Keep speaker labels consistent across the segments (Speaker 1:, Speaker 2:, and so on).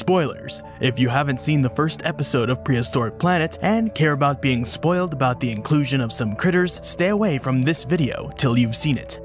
Speaker 1: Spoilers. If you haven't seen the first episode of Prehistoric Planet and care about being spoiled about the inclusion of some critters, stay away from this video till you've seen it.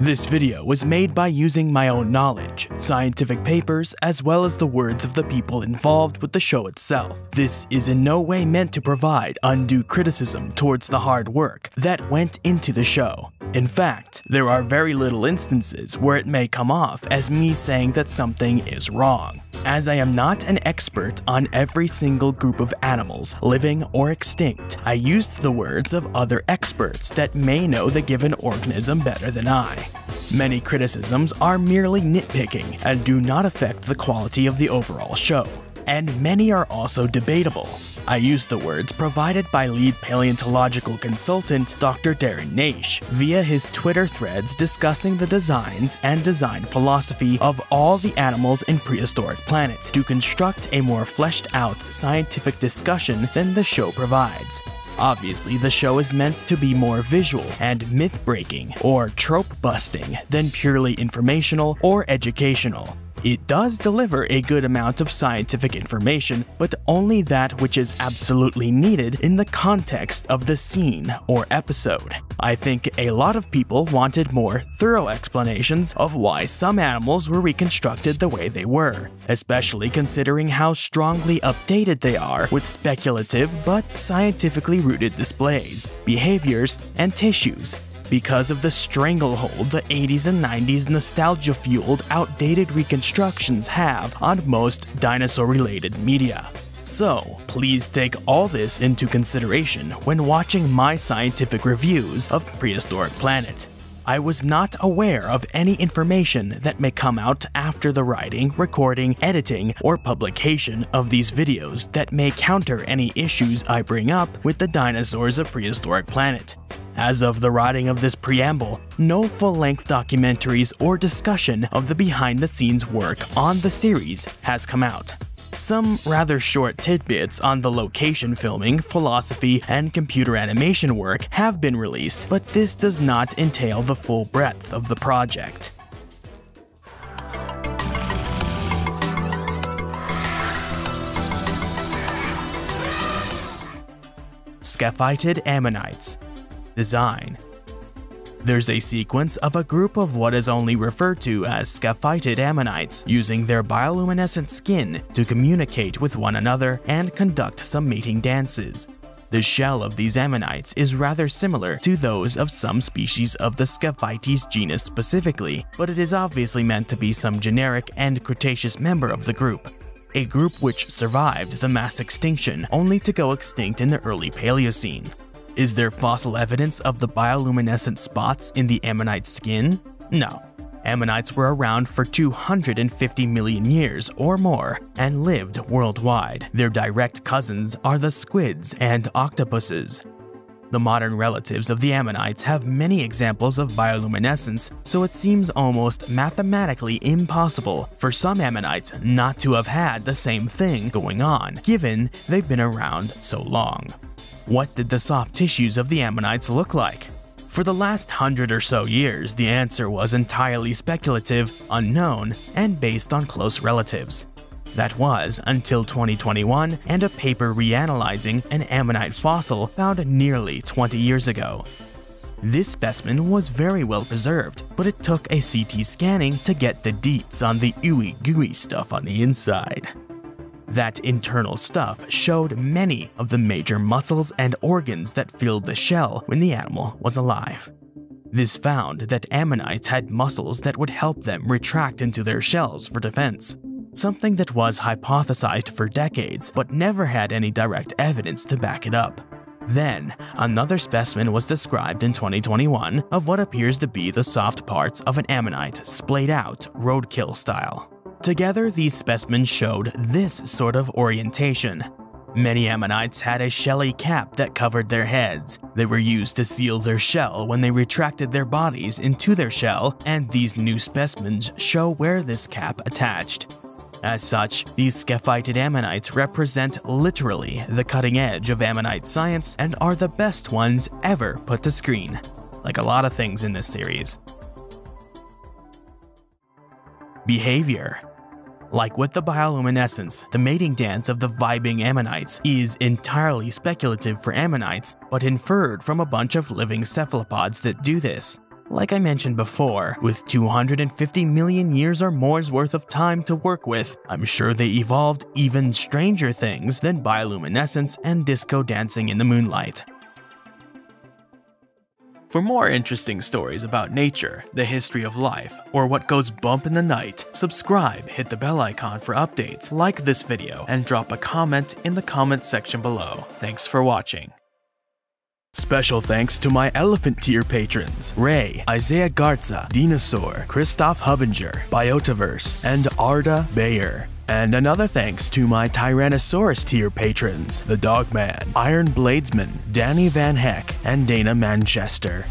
Speaker 1: This video was made by using my own knowledge, scientific papers, as well as the words of the people involved with the show itself. This is in no way meant to provide undue criticism towards the hard work that went into the show. In fact, there are very little instances where it may come off as me saying that something is wrong. As I am not an expert on every single group of animals, living or extinct, I used the words of other experts that may know the given organism better than I. Many criticisms are merely nitpicking and do not affect the quality of the overall show, and many are also debatable. I use the words provided by lead paleontological consultant Dr. Darren Naish via his Twitter threads discussing the designs and design philosophy of all the animals in Prehistoric Planet to construct a more fleshed out scientific discussion than the show provides. Obviously, the show is meant to be more visual and myth breaking or trope busting than purely informational or educational. It does deliver a good amount of scientific information, but only that which is absolutely needed in the context of the scene or episode. I think a lot of people wanted more thorough explanations of why some animals were reconstructed the way they were, especially considering how strongly updated they are with speculative but scientifically rooted displays, behaviors, and tissues because of the stranglehold the 80s and 90s nostalgia fueled outdated reconstructions have on most dinosaur related media. So, please take all this into consideration when watching my scientific reviews of Prehistoric Planet. I was not aware of any information that may come out after the writing, recording, editing, or publication of these videos that may counter any issues I bring up with the dinosaurs of Prehistoric Planet. As of the writing of this preamble, no full-length documentaries or discussion of the behind-the-scenes work on the series has come out. Some rather short tidbits on the location filming, philosophy, and computer animation work have been released, but this does not entail the full breadth of the project. Scaphitid Ammonites Design there's a sequence of a group of what is only referred to as scaphitid ammonites using their bioluminescent skin to communicate with one another and conduct some mating dances. The shell of these ammonites is rather similar to those of some species of the Scaphites genus specifically, but it is obviously meant to be some generic and Cretaceous member of the group a group which survived the mass extinction only to go extinct in the early Paleocene. Is there fossil evidence of the bioluminescent spots in the ammonite skin? No. Ammonites were around for 250 million years or more and lived worldwide. Their direct cousins are the squids and octopuses. The modern relatives of the ammonites have many examples of bioluminescence, so it seems almost mathematically impossible for some ammonites not to have had the same thing going on, given they've been around so long. What did the soft tissues of the ammonites look like? For the last hundred or so years, the answer was entirely speculative, unknown, and based on close relatives. That was until 2021 and a paper reanalyzing an ammonite fossil found nearly 20 years ago. This specimen was very well preserved, but it took a CT scanning to get the deets on the ooey gooey stuff on the inside. That internal stuff showed many of the major muscles and organs that filled the shell when the animal was alive. This found that ammonites had muscles that would help them retract into their shells for defense, something that was hypothesized for decades but never had any direct evidence to back it up. Then, another specimen was described in 2021 of what appears to be the soft parts of an ammonite splayed out roadkill style. Together, these specimens showed this sort of orientation. Many ammonites had a shelly cap that covered their heads. They were used to seal their shell when they retracted their bodies into their shell, and these new specimens show where this cap attached. As such, these scaphitid ammonites represent literally the cutting edge of ammonite science and are the best ones ever put to screen, like a lot of things in this series. Behavior like with the bioluminescence, the mating dance of the vibing ammonites is entirely speculative for ammonites, but inferred from a bunch of living cephalopods that do this. Like I mentioned before, with 250 million years or more's worth of time to work with, I'm sure they evolved even stranger things than bioluminescence and disco dancing in the moonlight. For more interesting stories about nature, the history of life, or what goes bump in the night, subscribe, hit the bell icon for updates, like this video, and drop a comment in the comment section below. Thanks for watching. Special thanks to my elephant tier patrons Ray, Isaiah Garza, Dinosaur, Christoph Hubinger, Biotaverse, and Arda Bayer. And another thanks to my Tyrannosaurus tier patrons, the Dogman, Iron Bladesman, Danny Van Heck, and Dana Manchester.